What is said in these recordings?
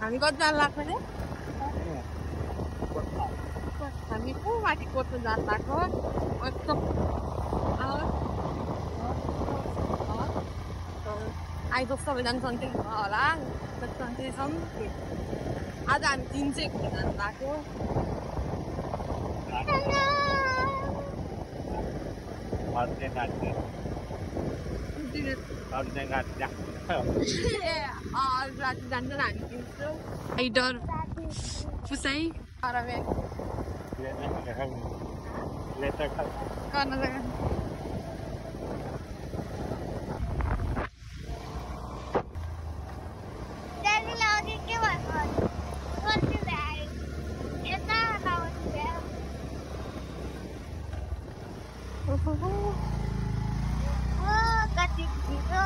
हामी कतिजना लाग्छ नि हामी को माथि कोर्नु जान लाग्छ एकदम आइपुग्छ सबैजना सन्चै छ होला। सन्चै छौँ आज हामी तिन चाहिँ घुम्न जानु भएको अर्कै नाच्ने अर्कै नाच्ने ए अँ, राति जान्छन् कति छिटो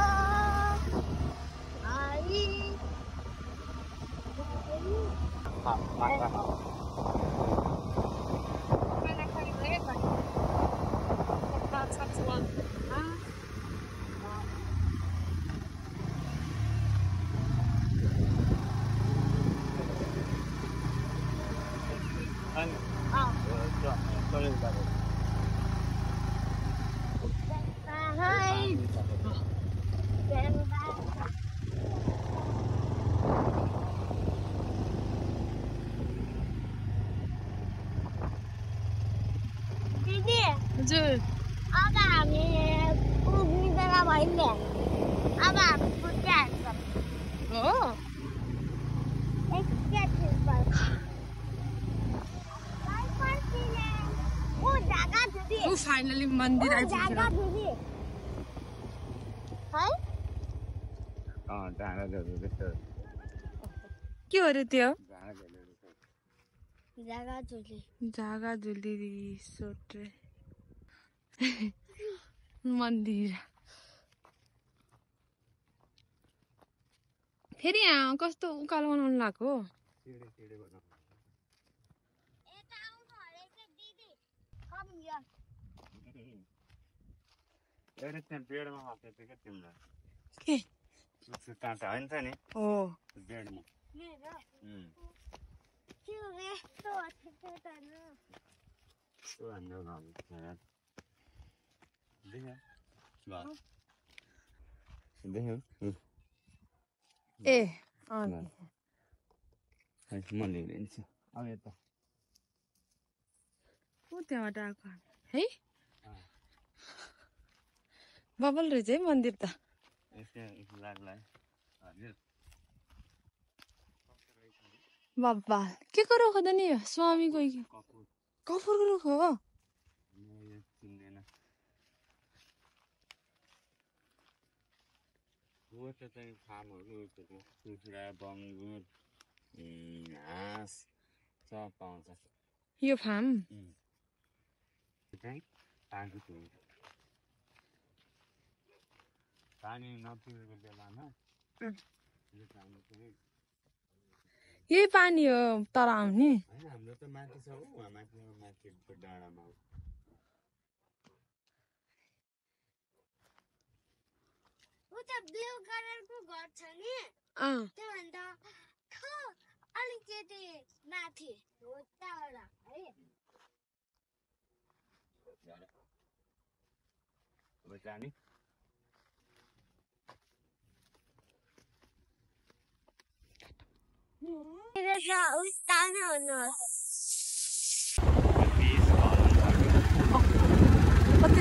आई Hai. दिदी हजुर अब हामी पुग्ने बेला भइले अब हामी पुगिहाल्छौँ हो एकैछिन पर्छ ऊ ढाका दिदी ऊ फाइनली मन्दिर के हो त्यो जागा झुली रिसोर्ट मन्दिर फेरि यहाँ कस्तो उकालो बनाउनु लगाएको हो सिँढी सिँढी बनाएको यता आउनु हरेको दिदी कम यहाँ एउटा त्यहाँ बेडमा बसेको थियो क्या तिम्रो के काँटा होइन त नि हो बेडमा ए म लिइदिन्छु अब यता त्यहाँबाट आएको है। बबल रहेछ है मन्दिर त बाबा के को रुख त नि? यो? स्वामीको कपुरको रुख हो। यो चिन्दैन हो त्यो चाहिँ फार्महरू त्यो कुखुरा बङ्गुर उम्, हाँस सब पाउँछ यो फार्म त्यो चाहिँ पानीको थियो पानी नपुगेको बेलामा. यो चाहिँ यही पानी हो तर आउने। होइन हाम्रो त माथि छ माथि माथिको डाँडामा हो। उता ब्लू कलरको घर छ नि। अँ। त्योभन्दा ठो अलिकति माथि हो त्यहाँबाट है। अब जाने। मेरो छ उता नै हुनुहोस् कति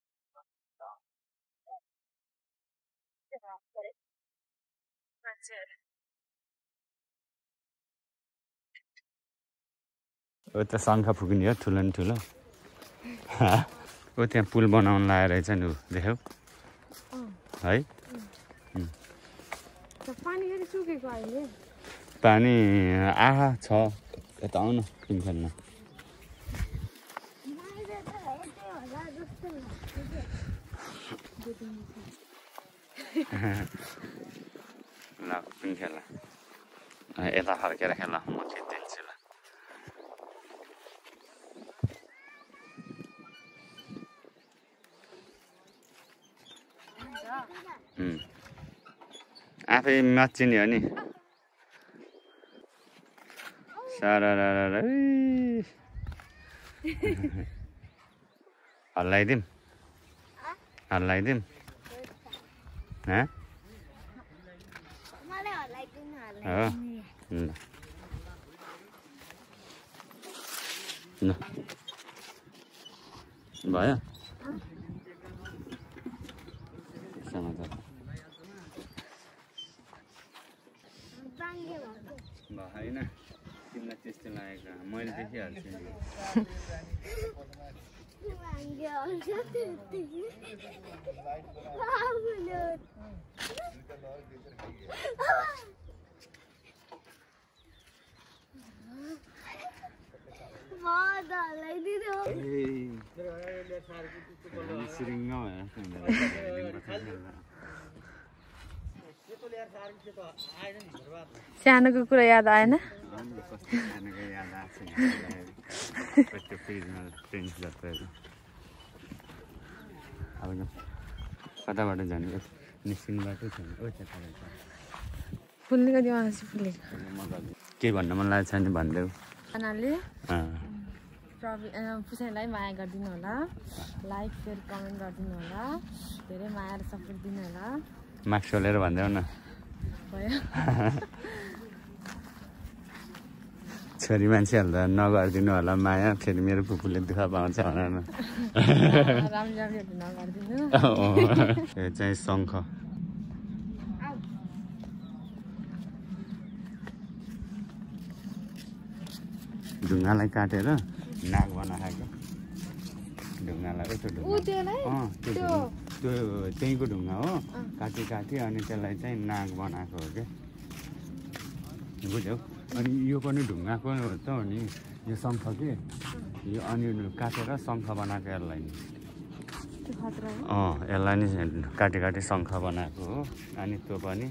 ओ त शङ्ख फुक्ने हो ठुलो न ठुलो ओ त्यहाँ पुल बनाउनु लगाएर रहेछ नि ऊ देख्यौ है पानी आहा छ यता आउनु तिमी खेल्न बाहिर त यतै होला जस्तो ल तिमी खेल अँ, यता फर्केर खेल म खिचिदिन्छु ल उम्. आफै मचिने हो नि सारा हल्लाइदिउँ हल्लाइदिउँ हँ मलाई हल्लाइदिनु होला हो ल भयो होइन तिमीलाई त्यस्तो लागेको मैले देखिहाल्छु नि सानोको कुरा याद आएन? अब कताबाट जाने निस्किनु बाटो छ नि ओ त्यता रहेछ फुल्ने कति मान्छे फुलेको। के भन्न मन लागेको छ भने भनिदेऊ। पुसाइलाई माया गरिदिनु होला। लाइक सेयर कमेन्ट गरिदिनु होला। धेरै माया र सपोर्ट दिनु होला। मास्क खोलेर भनिदेऊ न। भयो। छोरी मान्छेहरूलाई नगरिदिनु होला माया फेरि मेरो पुपुले दुःख पाउँछ भनेर। न यो चाहिँ शङ्ख। ढुङ्गालाई काटेर नाक बनाएको। ढुङ्गालाई ऊ ढुङ्गा। त्यो त्यहीँको ढुङ्गा हो। काटी काटी अनि त्यसलाई चाहिँ नाक बनाएको हो क्या। बुझ्यौ? अनि यो पनि ढुङ्गाको त हो नि। यो शङ्ख के? यो अनि काटेर शङ्ख बनाएको यसलाई नि। अँ यसलाई नि काटी काटी शङ्ख बनाएको हो। अनि त्यो पनि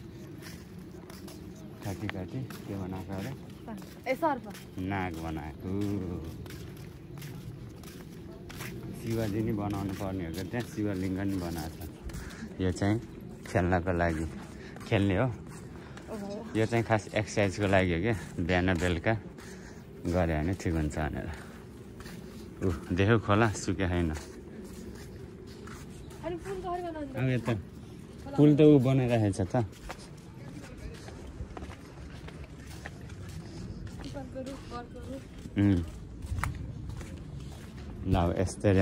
काटी काटी के बनाएको अरे। नाग बनाएको शिवजी नि बनाउनु पर्ने हो क्या त्यहाँ शिवलिङ्ग नि बनाएको छ। यो चाहिँ खेल्नको लागि। खेल्ने हो। यो चाहिँ खास एक्सर्साइजको लागि हो क्या बिहान बेलुका गऱ्यो भने ठिक हुन्छ भनेर। ऊ देख्यौ खोला? सुके छैन। अब यता पुल त ऊ बनाइराखेको छ त। उम्. ल यस्तै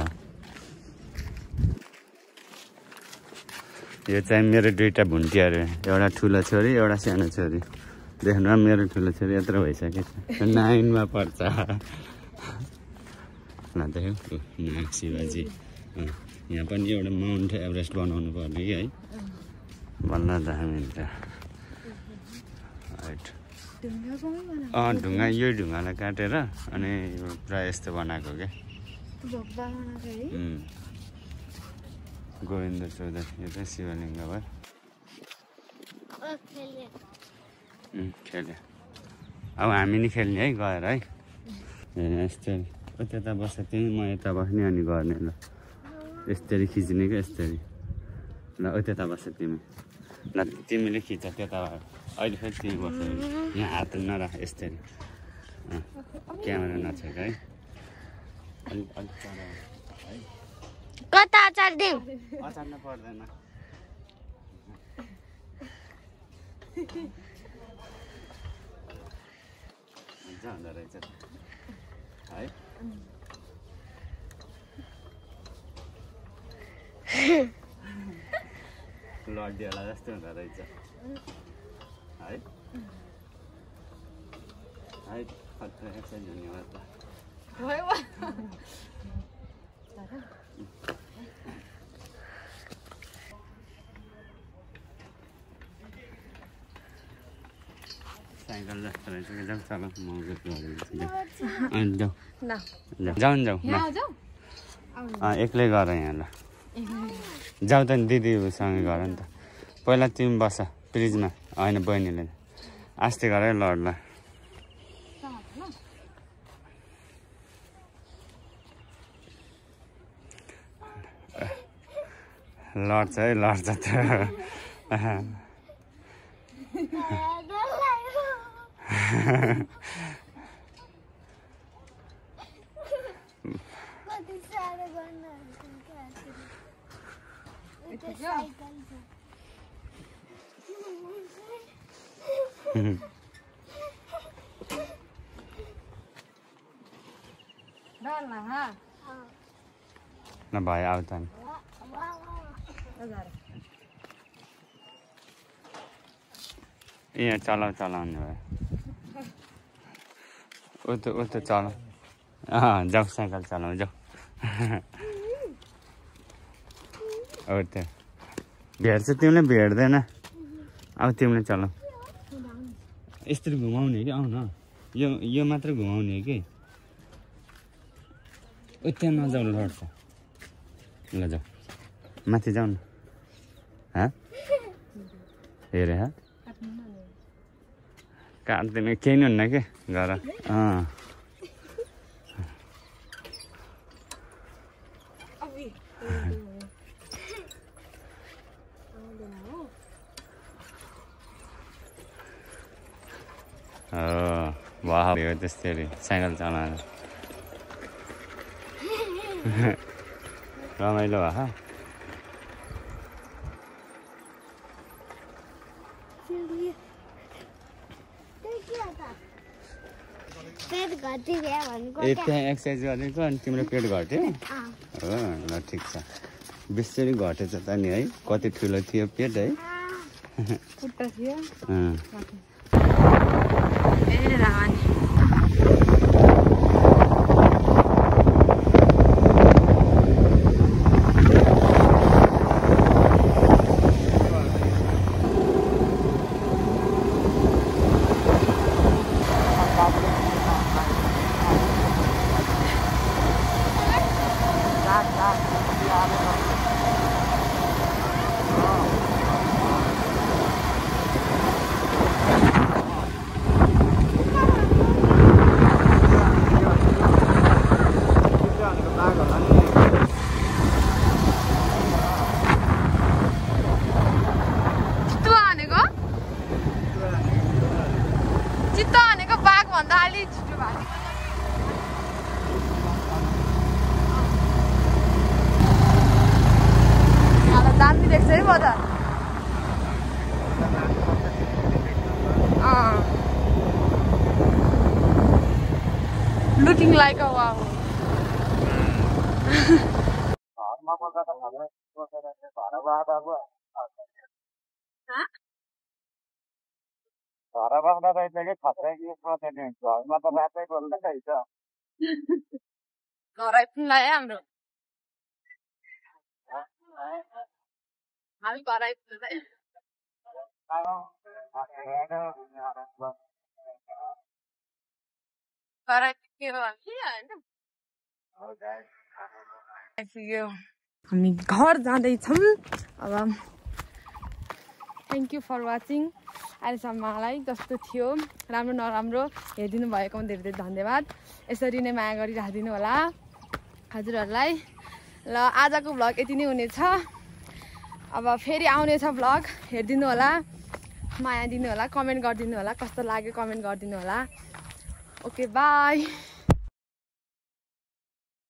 यो चाहिँ मेरो दुइटा भुन्टीहरू एउटा ठुलो छोरी एउटा सानो छोरी। देख्नु मेरो ठुलो छोरी यत्रो भइसक्यो छ। नाइनमा पर्छ। ल देख्यौ। ऊ, नाग शिवाजी। यहाँ पनि एउटा माउन्ट एभरेस्ट बनाउनु पर्ने कि है? बल्ल दामी हुन्छ राइट ढुङ्गा यही ढुङ्गालाई काटेर अनि यो पुरा यस्तो बनाएको क्या. गोविन्द चौधरी यो चाहिँ शिवलिङ्ग भयो। खेल्यो। अब हामी नि खेल्ने है गएर है। यस्तै। ओ त्यता बस्छ तिमी म यता बस्ने अनि गर्ने ल। यस्तरी खिच्ने क्या यस्तरी। ल ओ त्यता बस्छ तिमी ल तिमीले खिच त्यता अहिले फेरि त्यहीँ बस्छ यहाँ हात नराख यस्तै क्यामेरा नछेक है। अलिक अलिक कता अचार दिउँ अचार्न पर्दैन मजा हुँदो रहेछ है? लड्डी होला जस्तो हुँदो रहेछ। है है खतरा एक्सर्साइज हुने भयो त भयो वा? साइकल जस्तो रहेछ कि जाउँ चल म गीत गरिदिन्छु जाउँ अनि जाउँ ल जाउँ जाउँ न जाउँ ल यहाँ आउँछौ अँ, एक्लै गर यहाँ ल जाऊ त नि दिदीसँगै गर नि त। पहिला तिमी बस फ्रिजमा होइन बहिनीले। आस्ते गर है लड ल। लड्छ है लड्छ त। कति साह्रो गर्नुहुन्छ क्या यता साइकल छ डर ल हा ल भयो आऊ त नि वाह, वाह। हजार ए यहाँ चलाउ चलाउने भयो उता उता चलाऊ अँ जाऊ साइकल चलाऊ जाऊ हो त्यो भेट्छ तिमीले भेट्दैन अब तिमीले चलाऊ यस्तरी घुमाउने कि आउन। यो यो मात्र घुमाउने कि? ओ त्यहाँ नजाउ लड्छ ल जाऊ। माथि जाऊ न हेरे हँ? काट्दैन। केही नि हुन्न कि? गर अँ। हो वाह भयो त्यसरी साइकल चलाएर रमाइलो हो भनेको ए? त्यहाँ एक्सर्साइज गरेको अनि तिम्रो पेट घट्यो अँ, हो ल ठिक छ बिस्तारै घटेछ त नि है कति ठुलो थियो पेट है। अँ, बाघभन्दा अलि छिटो भएको दामी देख्छ है म त लुकिङ लाइक अ वाउ घर बस्दा रहेछ कि खत्रै कि सोचेँ नि घरमा त रातै बोल्दै रहेछ घर लाग्यो हाम्रो हामी घर आइपुग्यो हामी होइन आइपुग्यो हामी घर जाँदैछौँ अब थ्याङ्क यू फर वाचिङ अहिलेसम्मलाई जस्तो थियो। राम्रो नराम्रो हेरिदिनु भएकोमा धेरै धेरै धन्यवाद। यसरी नै माया गरिराखिदिनु होला। हजुरहरूलाई ल आजको भ्लग यति नै हुनेछ। अब फेरि आउनेछ भ्लग। हेरिदिनु होला। माया दिनु होला कमेन्ट गरिदिनु होला। कस्तो लाग्यो कमेन्ट गरिदिनु होला। Okay bye.